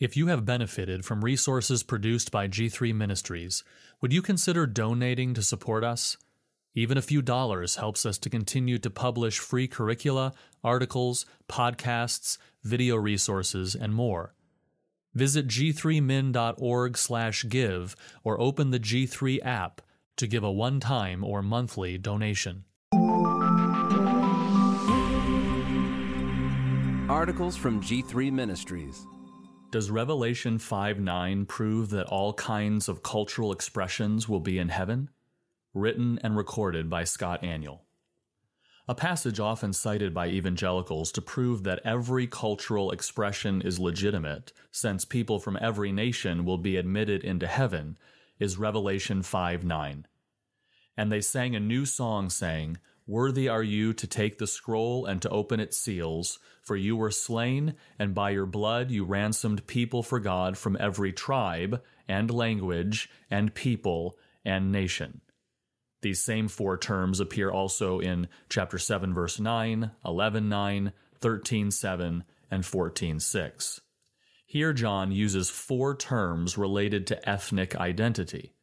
If you have benefited from resources produced by G3 Ministries, would you consider donating to support us? Even a few dollars helps us to continue to publish free curricula, articles, podcasts, video resources, and more. Visit g3min.org/give or open the G3 app to give a one-time or monthly donation. Articles from G3 Ministries. Does Revelation 5 9 prove that all kinds of cultural expressions will be in heaven? Written and recorded by Scott Aniol. A passage often cited by evangelicals to prove that every cultural expression is legitimate, since people from every nation will be admitted into heaven, is Revelation 5 9. And they sang a new song, saying, Worthy are you to take the scroll and to open its seals, for you were slain, and by your blood you ransomed people for God from every tribe, and language, and people, and nation. These same four terms appear also in chapter 7, verse 9, 11, 9, 13, 7, and 14, 6. Here, John uses four terms related to ethnic identity.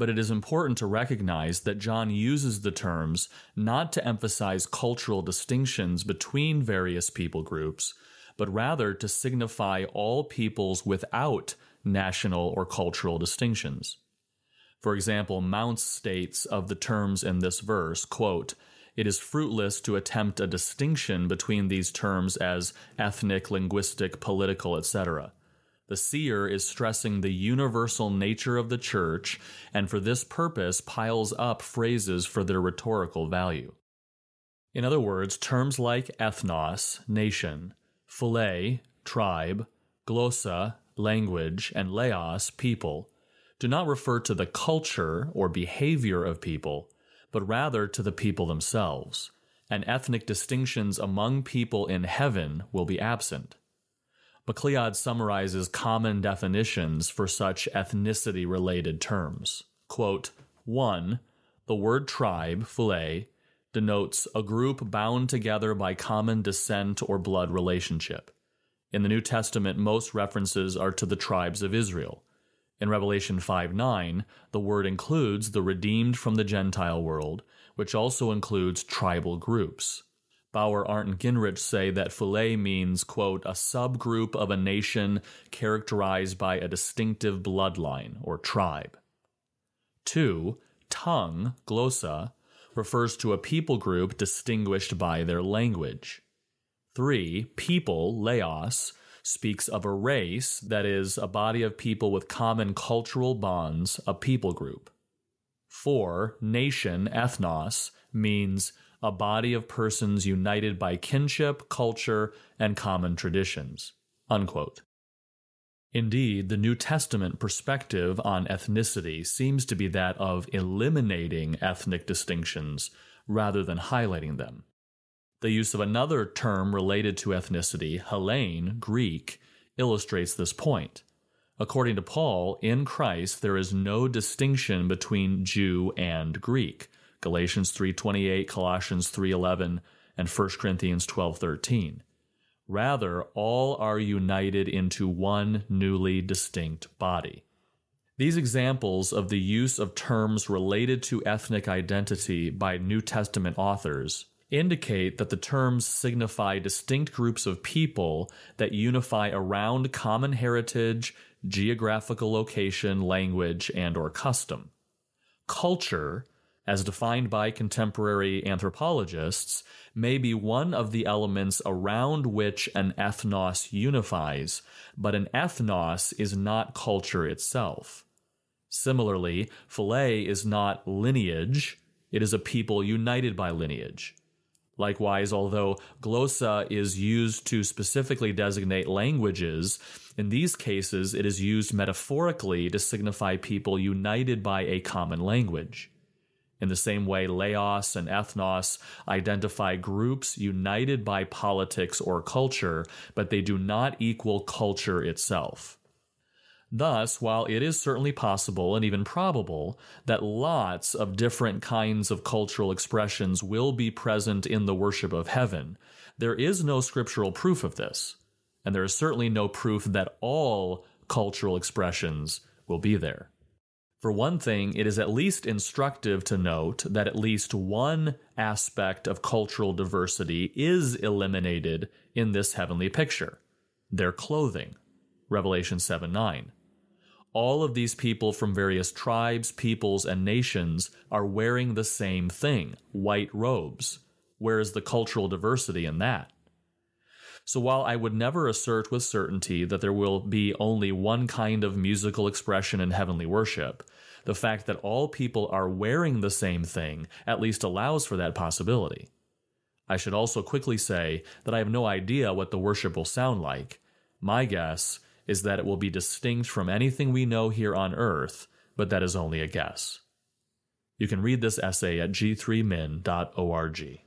But it is important to recognize that John uses the terms not to emphasize cultural distinctions between various people groups, but rather to signify all peoples without national or cultural distinctions. For example, Mounce states of the terms in this verse, quote, it is fruitless to attempt a distinction between these terms as ethnic, linguistic, political, etc. The seer is stressing the universal nature of the church, and for this purpose piles up phrases for their rhetorical value. In other words, terms like ethnos, nation, phyle, tribe, glossa, language, and laos, people, do not refer to the culture or behavior of people, but rather to the people themselves, and ethnic distinctions among people in heaven will be absent. McLeod summarizes common definitions for such ethnicity related terms. Quote, 1. The word tribe, phyle, denotes a group bound together by common descent or blood relationship. In the New Testament, most references are to the tribes of Israel. In Revelation 5 9, the word includes the redeemed from the Gentile world, which also includes tribal groups. Bauer, Arndt, and Gingrich say that phyle means, quote, a subgroup of a nation characterized by a distinctive bloodline or tribe. Two, tongue, glossa, refers to a people group distinguished by their language. Three, people, laos, speaks of a race, that is, a body of people with common cultural bonds, a people group. 4. Nation, ethnos, means a body of persons united by kinship, culture, and common traditions. Unquote. Indeed, the New Testament perspective on ethnicity seems to be that of eliminating ethnic distinctions rather than highlighting them. The use of another term related to ethnicity, Hellene, Greek, illustrates this point. According to Paul, in Christ there is no distinction between Jew and Greek. Galatians 3:28, Colossians 3:11, and 1 Corinthians 12:13. Rather, all are united into one newly distinct body. These examples of the use of terms related to ethnic identity by New Testament authors indicate that the terms signify distinct groups of people that unify around common heritage, geographical location, language, and or custom. Culture, as defined by contemporary anthropologists, may be one of the elements around which an ethnos unifies, but an ethnos is not culture itself. Similarly, phyle is not lineage, it is a people united by lineage. Likewise, although glossa is used to specifically designate languages, in these cases it is used metaphorically to signify people united by a common language. In the same way, laos and ethnos identify groups united by politics or culture, but they do not equal culture itself. Thus, while it is certainly possible and even probable that lots of different kinds of cultural expressions will be present in the worship of heaven, there is no scriptural proof of this. and there is certainly no proof that all cultural expressions will be there. For one thing, it is at least instructive to note that at least one aspect of cultural diversity is eliminated in this heavenly picture their clothing. Revelation 7 9. All of these people from various tribes, peoples, and nations are wearing the same thing white robes. Where is the cultural diversity in that? So while I would never assert with certainty that there will be only one kind of musical expression in heavenly worship, the fact that all people are wearing the same thing at least allows for that possibility. I should also quickly say that I have no idea what the worship will sound like. My guess is that it will be distinct from anything we know here on earth, but that is only a guess. You can read this essay at g3min.org.